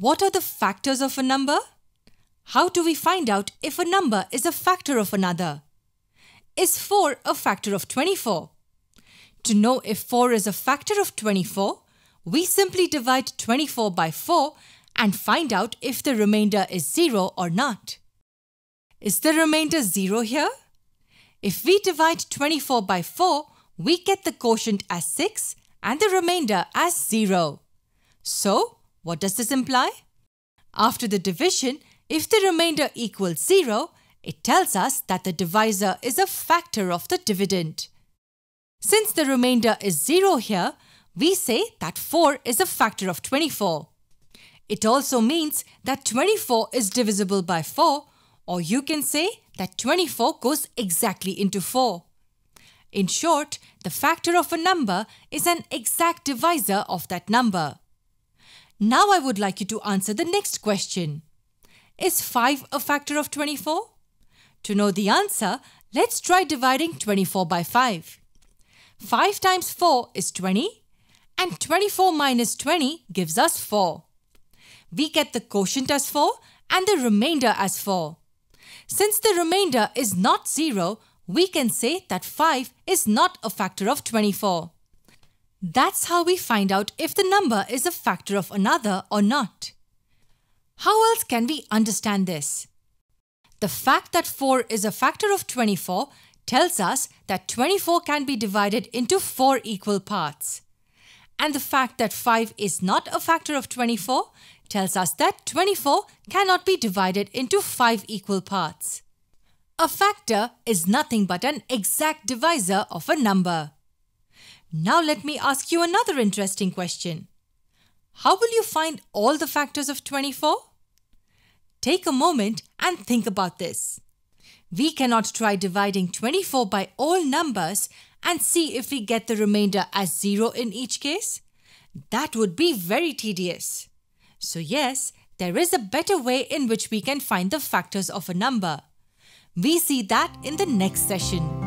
What are the factors of a number? How do we find out if a number is a factor of another? Is 4 a factor of 24? To know if 4 is a factor of 24, we simply divide 24 by 4 and find out if the remainder is 0 or not. Is the remainder 0 here? If we divide 24 by 4, we get the quotient as 6 and the remainder as 0. So, what does this imply? After the division, if the remainder equals 0, it tells us that the divisor is a factor of the dividend. Since the remainder is 0 here, we say that 4 is a factor of 24. It also means that 24 is divisible by 4 or you can say that 24 goes exactly into 4. In short, the factor of a number is an exact divisor of that number. Now I would like you to answer the next question. Is 5 a factor of 24? To know the answer, let's try dividing 24 by 5. 5 times 4 is 20 and 24 minus 20 gives us 4. We get the quotient as 4 and the remainder as 4. Since the remainder is not 0, we can say that 5 is not a factor of 24. That's how we find out if the number is a factor of another or not. How else can we understand this? The fact that 4 is a factor of 24 tells us that 24 can be divided into 4 equal parts. And the fact that 5 is not a factor of 24 tells us that 24 cannot be divided into 5 equal parts. A factor is nothing but an exact divisor of a number. Now let me ask you another interesting question. How will you find all the factors of 24? Take a moment and think about this. We cannot try dividing 24 by all numbers and see if we get the remainder as 0 in each case. That would be very tedious. So yes, there is a better way in which we can find the factors of a number. We see that in the next session.